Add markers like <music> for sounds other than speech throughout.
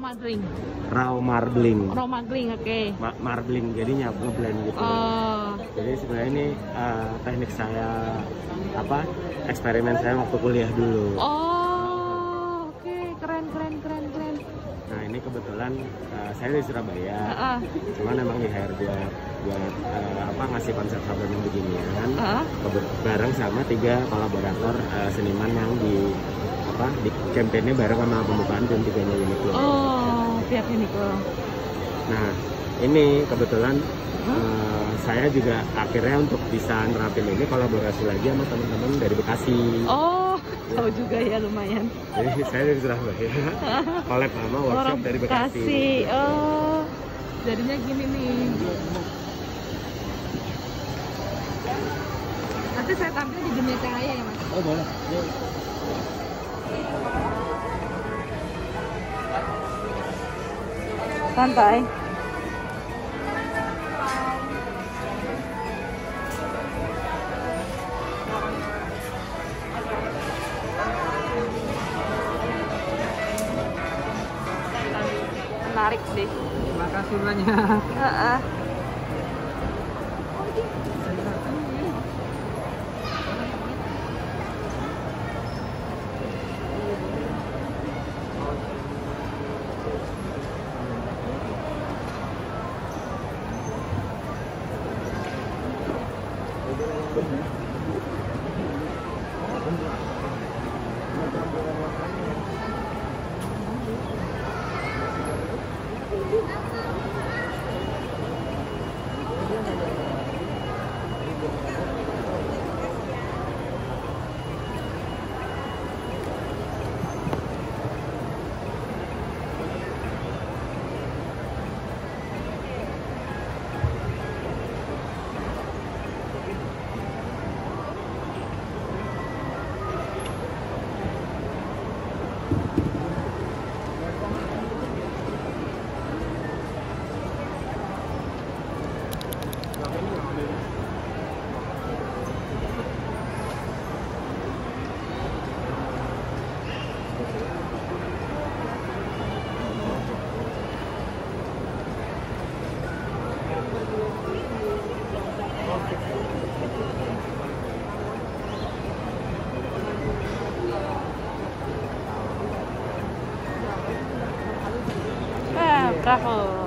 marbling. raw marbling. Raw marbling, oke. Ma- marbling jadi nyapu ngeblend gitu. Oh, Jadi sebenarnya ini eh, teknik saya apa eksperimen saya waktu kuliah dulu. oh, oke, keren, keren, keren, keren. Nah ini kebetulan eh, saya dari Surabaya. Heeh, Cuman emang di hire buat buat eh, apa ngasih konsep yang beginian. heeh. Kebe- bareng sama tiga kolaborator eh, seniman yang di apa di campaignnya bareng sama pembukaan tim tiganya Uniqlo. Oh, pihak Uniqlo. Nah ini kebetulan eh, saya juga akhirnya untuk bisa nerapin ini kolaborasi lagi sama teman-teman dari Bekasi. Oh, <laughs> tahu juga ya lumayan. Jadi saya dari Surabaya, <laughs> collab sama workshop Orang dari Bekasi. Bekasi. Oh, jadinya gini nih. Nanti saya tampil di dunia cahaya ya mas. Oh boleh. Santai. Menarik sih. Terima kasih banyak. Heeh. Good. 然后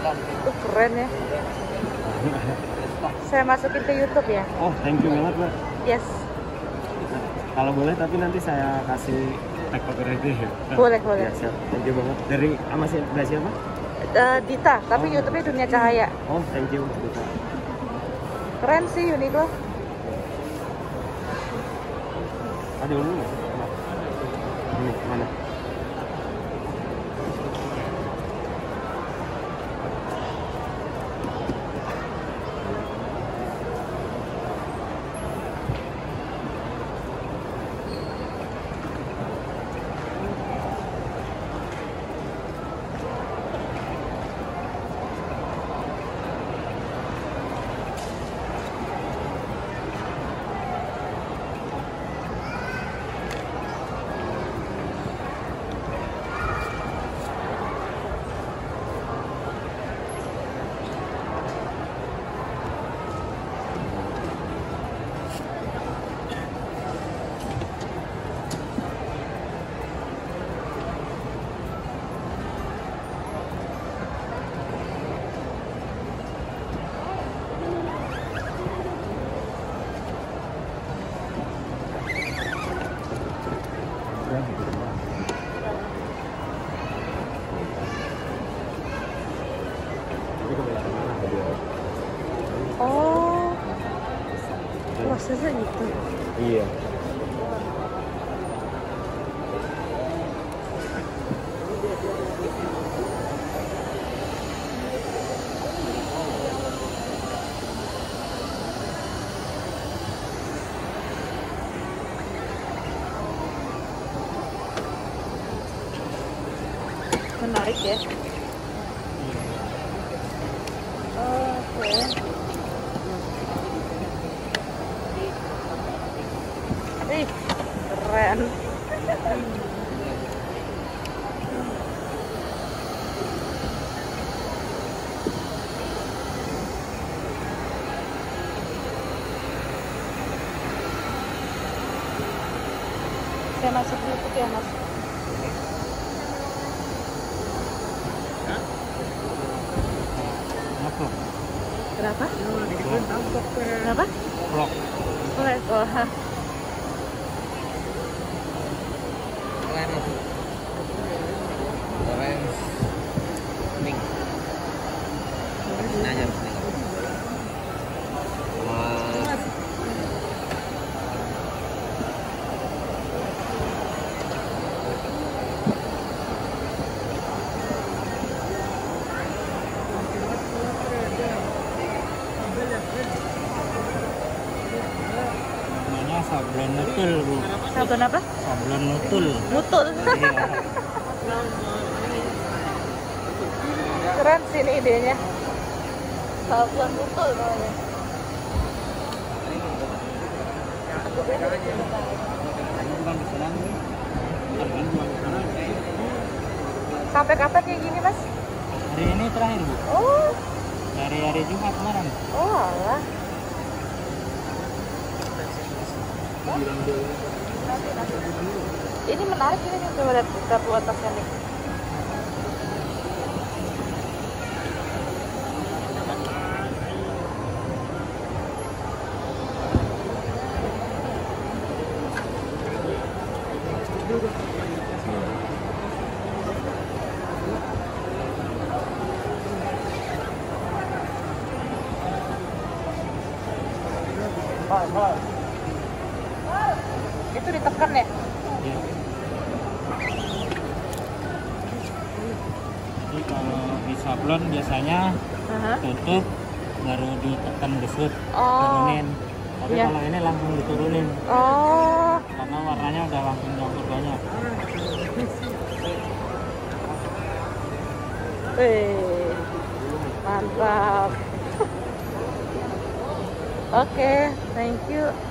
Itu keren ya. Saya masukin ke YouTube ya. Oh thank you banget mbak. Yes. Kalau boleh tapi nanti saya kasih tag copyright ya. Boleh, boleh. Ya, siap. Thank you banget. Dari sama si dari siapa? Eh, Dita, tapi Oh. YouTube-nya Dunia Cahaya. Oh thank you. Duta. Keren sih Uniqlo. Ada dulu? Ini mana? Menarik ya. Oke. Ih, keren. Saya masuk YouTube ya, Mas. berapa? Berapa? Berapa? Berapa? Berapa? ha. Sablon nutul, Bu. Sabun apa? Sablon nutul. Mutul. Iya. Keren sih ini idenya. Sabun mutul namanya. Sampai kapan kayak gini, Mas? Hari ini terakhir, Bu. Oh, Dari hari Jumat kemarin. oh alah. Ini menarik ini nih, coba lihat kita buat tasnya nih. Itu ditekan ya? Jadi kalau di sablon biasanya Aha. tutup baru ditekan gesut Oh. turunin. Tapi Iya. kalau ini langsung diturunin Oh, karena warnanya udah langsung campur banyak. wih, mantap. <laughs> Oke, thank you.